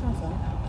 上う。